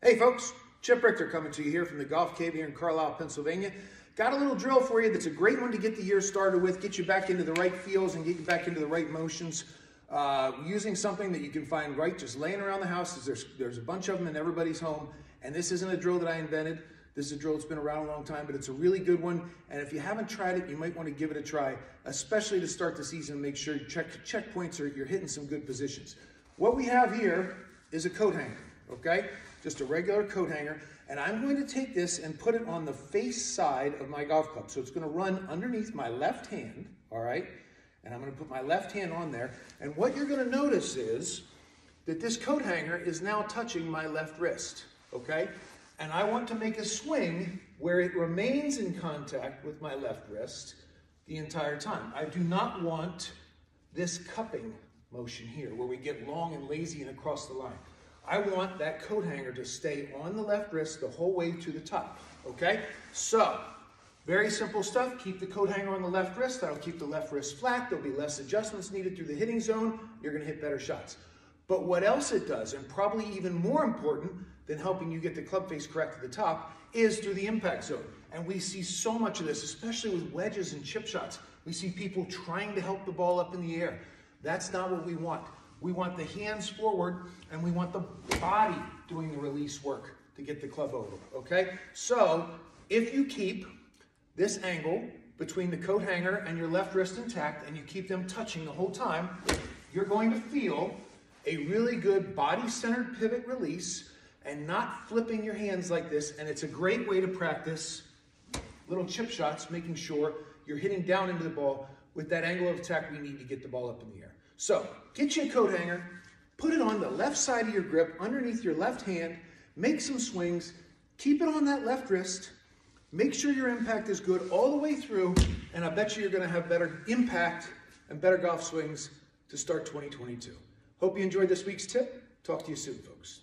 Hey folks, Chip Richter coming to you here from the Golf Cave here in Carlisle, Pennsylvania. Got a little drill for you that's a great one to get the year started with, get you back into the right feels and get you back into the right motions. Uh, using something that you can find right just laying around the house. There's, there's a bunch of them in everybody's home. And this isn't a drill that I invented. This is a drill that's been around a long time, but it's a really good one. And if you haven't tried it, you might want to give it a try, especially to start the season and make sure you check checkpoints are you're hitting some good positions. What we have here is a coat hanger, okay? just a regular coat hanger, and I'm going to take this and put it on the face side of my golf club. So it's gonna run underneath my left hand, all right? And I'm gonna put my left hand on there, and what you're gonna notice is that this coat hanger is now touching my left wrist, okay? And I want to make a swing where it remains in contact with my left wrist the entire time. I do not want this cupping motion here where we get long and lazy and across the line. I want that coat hanger to stay on the left wrist the whole way to the top, okay? So, very simple stuff. Keep the coat hanger on the left wrist. That'll keep the left wrist flat. There'll be less adjustments needed through the hitting zone. You're gonna hit better shots. But what else it does, and probably even more important than helping you get the club face correct at the top, is through the impact zone. And we see so much of this, especially with wedges and chip shots. We see people trying to help the ball up in the air. That's not what we want. We want the hands forward and we want the body doing the release work to get the club over, okay? So if you keep this angle between the coat hanger and your left wrist intact and you keep them touching the whole time, you're going to feel a really good body-centered pivot release and not flipping your hands like this. And it's a great way to practice little chip shots, making sure you're hitting down into the ball with that angle of attack we need to get the ball up in the air. So get you a coat hanger, put it on the left side of your grip underneath your left hand, make some swings, keep it on that left wrist, make sure your impact is good all the way through, and I bet you you're gonna have better impact and better golf swings to start 2022. Hope you enjoyed this week's tip. Talk to you soon, folks.